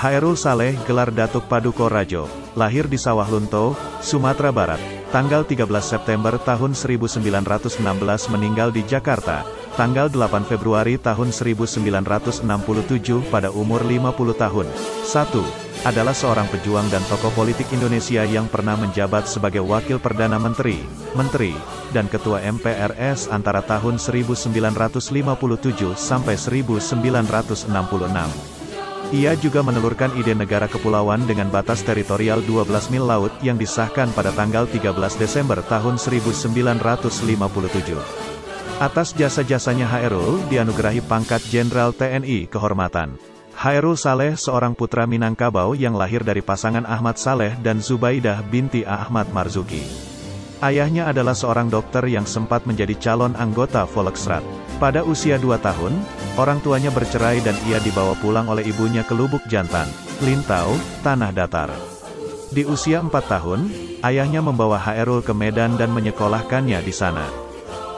Hairul Saleh gelar Datuk Paduko Rajo, lahir di Sawah Lunto, Sumatera Barat, tanggal 13 September tahun 1916 meninggal di Jakarta, tanggal 8 Februari tahun 1967 pada umur 50 tahun. 1. Adalah seorang pejuang dan tokoh politik Indonesia yang pernah menjabat sebagai Wakil Perdana Menteri, Menteri, dan Ketua MPRS antara tahun 1957 sampai 1966. Ia juga menelurkan ide negara kepulauan dengan batas teritorial 12 mil laut yang disahkan pada tanggal 13 Desember tahun 1957. Atas jasa-jasanya Hairul dianugerahi pangkat Jenderal TNI Kehormatan. Hairul Saleh seorang putra Minangkabau yang lahir dari pasangan Ahmad Saleh dan Zubaidah binti Ahmad Marzuki. Ayahnya adalah seorang dokter yang sempat menjadi calon anggota Volksrat. Pada usia dua tahun, Orang tuanya bercerai dan ia dibawa pulang oleh ibunya ke Lubuk Jantan, Lintau, Tanah Datar. Di usia empat tahun, ayahnya membawa Hairul ke Medan dan menyekolahkannya di sana.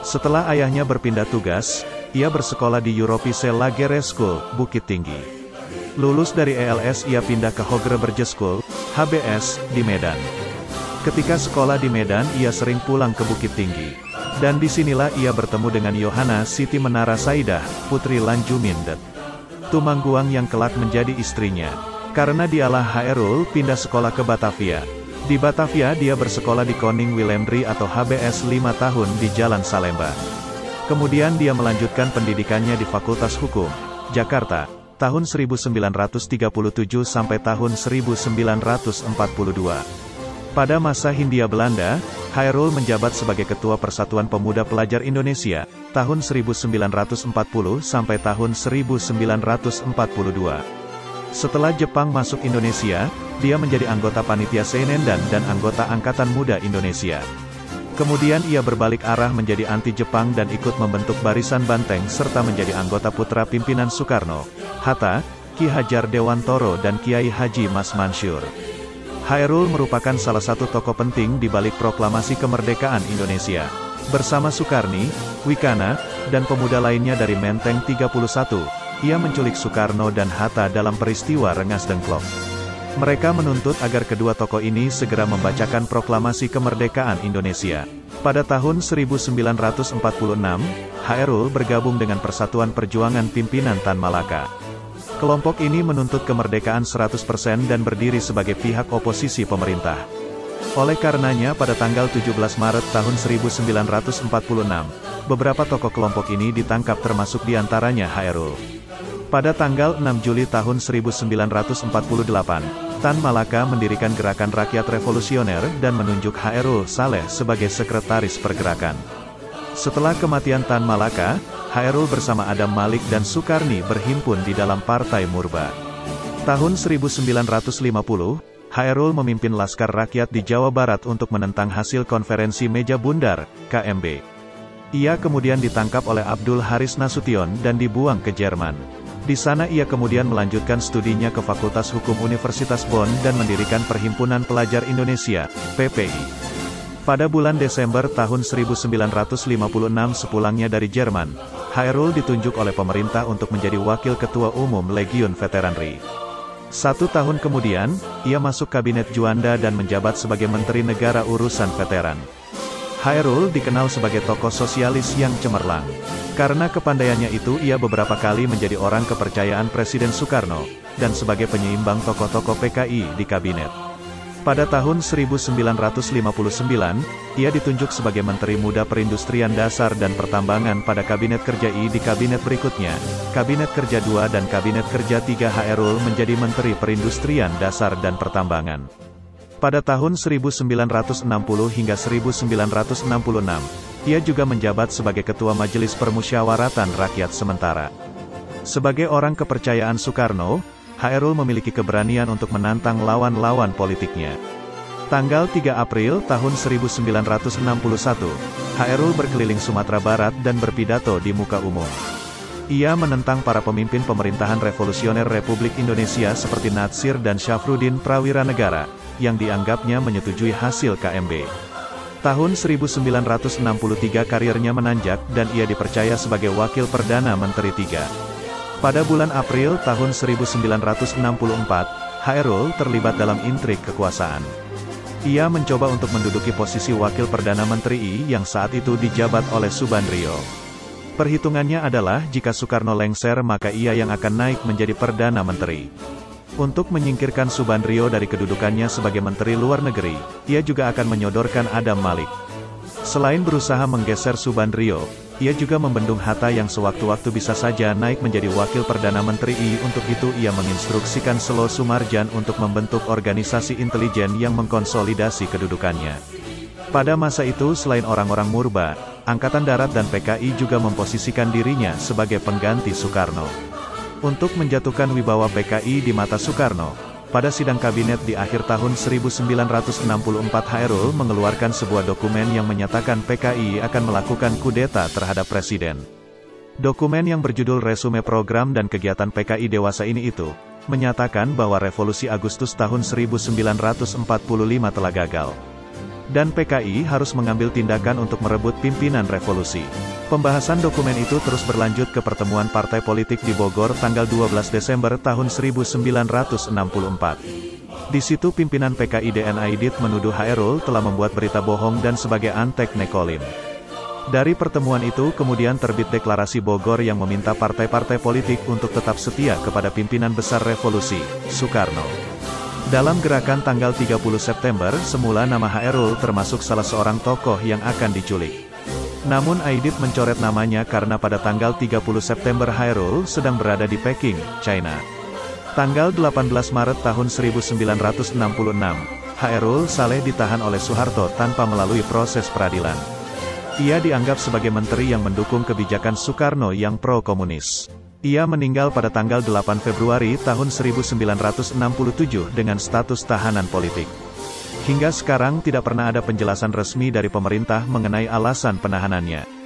Setelah ayahnya berpindah tugas, ia bersekolah di Europische Lagere School, Bukit Tinggi. Lulus dari ELS ia pindah ke Hogre Berge School, HBS, di Medan. Ketika sekolah di Medan ia sering pulang ke Bukit Tinggi. Dan di sinilah ia bertemu dengan Yohana Siti Menara Saidah, putri Lanjumindet. Tumangguang yang kelak menjadi istrinya. Karena dialah Haerul pindah sekolah ke Batavia. Di Batavia dia bersekolah di Koning Willemdri atau HBS 5 tahun di Jalan Salemba. Kemudian dia melanjutkan pendidikannya di Fakultas Hukum, Jakarta, tahun 1937 sampai tahun 1942. Pada masa Hindia Belanda, Hairul menjabat sebagai Ketua Persatuan Pemuda Pelajar Indonesia, tahun 1940 sampai tahun 1942. Setelah Jepang masuk Indonesia, dia menjadi anggota Panitia Seinendan dan anggota Angkatan Muda Indonesia. Kemudian ia berbalik arah menjadi anti-Jepang dan ikut membentuk Barisan Banteng serta menjadi anggota putra pimpinan Soekarno, Hatta, Ki Hajar Dewantoro dan Kiai Haji Mas Mansur. Hairul merupakan salah satu tokoh penting di balik proklamasi kemerdekaan Indonesia. Bersama Soekarni, Wikana, dan pemuda lainnya dari Menteng 31, ia menculik Soekarno dan Hatta dalam peristiwa Rengas Dengklok. Mereka menuntut agar kedua tokoh ini segera membacakan proklamasi kemerdekaan Indonesia. Pada tahun 1946, Hairul bergabung dengan Persatuan Perjuangan Pimpinan Tan Malaka. Kelompok ini menuntut kemerdekaan 100% dan berdiri sebagai pihak oposisi pemerintah. Oleh karenanya pada tanggal 17 Maret tahun 1946, beberapa tokoh kelompok ini ditangkap termasuk di antaranya Hairul. Pada tanggal 6 Juli tahun 1948, Tan Malaka mendirikan Gerakan Rakyat Revolusioner dan menunjuk Hairul Saleh sebagai sekretaris pergerakan. Setelah kematian Tan Malaka, Hairul bersama Adam Malik dan Sukarni berhimpun di dalam Partai Murba. Tahun 1950, Hairul memimpin Laskar Rakyat di Jawa Barat untuk menentang hasil konferensi Meja Bundar, KMB. Ia kemudian ditangkap oleh Abdul Haris Nasution dan dibuang ke Jerman. Di sana ia kemudian melanjutkan studinya ke Fakultas Hukum Universitas Bonn dan mendirikan Perhimpunan Pelajar Indonesia, PPI. Pada bulan Desember tahun 1956 sepulangnya dari Jerman, Hairul ditunjuk oleh pemerintah untuk menjadi Wakil Ketua Umum Legiun Veteranri. Satu tahun kemudian, ia masuk Kabinet Juanda dan menjabat sebagai Menteri Negara Urusan Veteran. Hairul dikenal sebagai tokoh sosialis yang cemerlang. Karena kepandaiannya itu ia beberapa kali menjadi orang kepercayaan Presiden Soekarno, dan sebagai penyeimbang tokoh-tokoh PKI di kabinet. Pada tahun 1959, ia ditunjuk sebagai Menteri Muda Perindustrian Dasar dan Pertambangan pada Kabinet Kerja I di Kabinet berikutnya, Kabinet Kerja II dan Kabinet Kerja III Hairul menjadi Menteri Perindustrian Dasar dan Pertambangan. Pada tahun 1960 hingga 1966, ia juga menjabat sebagai Ketua Majelis Permusyawaratan Rakyat Sementara. Sebagai orang kepercayaan Soekarno, Hairul memiliki keberanian untuk menantang lawan-lawan politiknya. Tanggal 3 April tahun 1961, Hairul berkeliling Sumatera Barat dan berpidato di muka umum. Ia menentang para pemimpin pemerintahan revolusioner Republik Indonesia seperti Natsir dan Syafruddin Prawira Negara, yang dianggapnya menyetujui hasil KMB. Tahun 1963 karirnya menanjak dan ia dipercaya sebagai Wakil Perdana Menteri III. Pada bulan April tahun 1964, Hairul terlibat dalam intrik kekuasaan. Ia mencoba untuk menduduki posisi Wakil Perdana Menteri yang saat itu dijabat oleh Subandrio. Perhitungannya adalah jika Soekarno lengser maka ia yang akan naik menjadi Perdana Menteri. Untuk menyingkirkan Subandrio dari kedudukannya sebagai Menteri Luar Negeri, ia juga akan menyodorkan Adam Malik. Selain berusaha menggeser Subandrio, ia juga membendung Hatta yang sewaktu-waktu bisa saja naik menjadi wakil Perdana Menteri I. Untuk itu ia menginstruksikan Selo Sumarjan untuk membentuk organisasi intelijen yang mengkonsolidasi kedudukannya. Pada masa itu selain orang-orang Murba, Angkatan Darat dan PKI juga memposisikan dirinya sebagai pengganti Soekarno. Untuk menjatuhkan wibawa PKI di mata Soekarno, pada sidang kabinet di akhir tahun 1964 Hairul mengeluarkan sebuah dokumen yang menyatakan PKI akan melakukan kudeta terhadap Presiden. Dokumen yang berjudul Resume Program dan Kegiatan PKI Dewasa ini itu, menyatakan bahwa revolusi Agustus tahun 1945 telah gagal dan PKI harus mengambil tindakan untuk merebut pimpinan revolusi. Pembahasan dokumen itu terus berlanjut ke pertemuan partai politik di Bogor tanggal 12 Desember tahun 1964. Di situ pimpinan PKI DN Aidit menuduh Hairul telah membuat berita bohong dan sebagai antek nekolin. Dari pertemuan itu kemudian terbit deklarasi Bogor yang meminta partai-partai politik untuk tetap setia kepada pimpinan besar revolusi, Soekarno. Dalam gerakan tanggal 30 September, semula nama Hairul termasuk salah seorang tokoh yang akan diculik. Namun Aidit mencoret namanya karena pada tanggal 30 September Hairul sedang berada di Peking, China. Tanggal 18 Maret tahun 1966, Hairul Saleh ditahan oleh Soeharto tanpa melalui proses peradilan. Ia dianggap sebagai menteri yang mendukung kebijakan Soekarno yang pro-komunis. Ia meninggal pada tanggal 8 Februari tahun 1967 dengan status tahanan politik. Hingga sekarang tidak pernah ada penjelasan resmi dari pemerintah mengenai alasan penahanannya.